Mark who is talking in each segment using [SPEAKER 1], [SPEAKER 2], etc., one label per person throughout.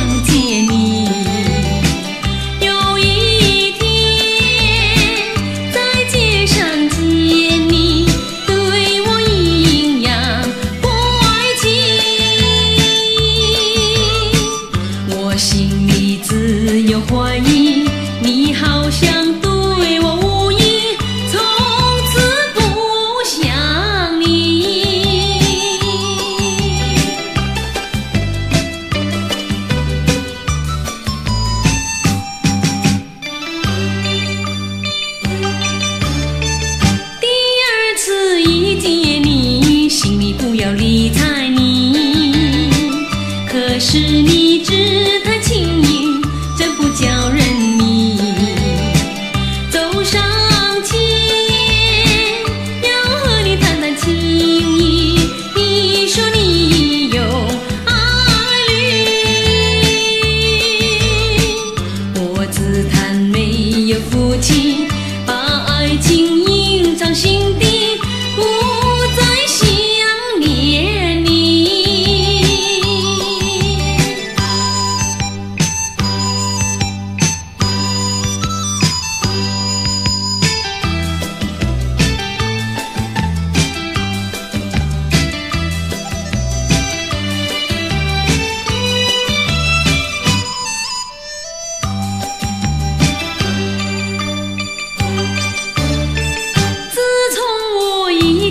[SPEAKER 1] 了解你。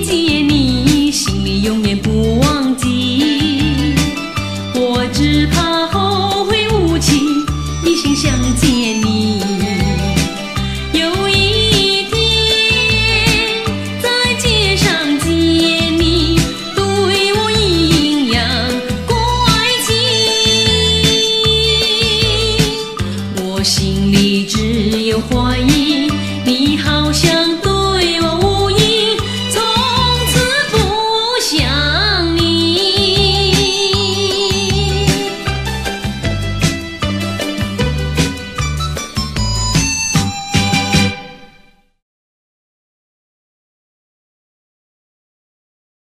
[SPEAKER 1] 见你心里永远不忘记。我只怕后会无期一心想见你。有一天在街上见你对我阴阳怪气我心里只有怀疑。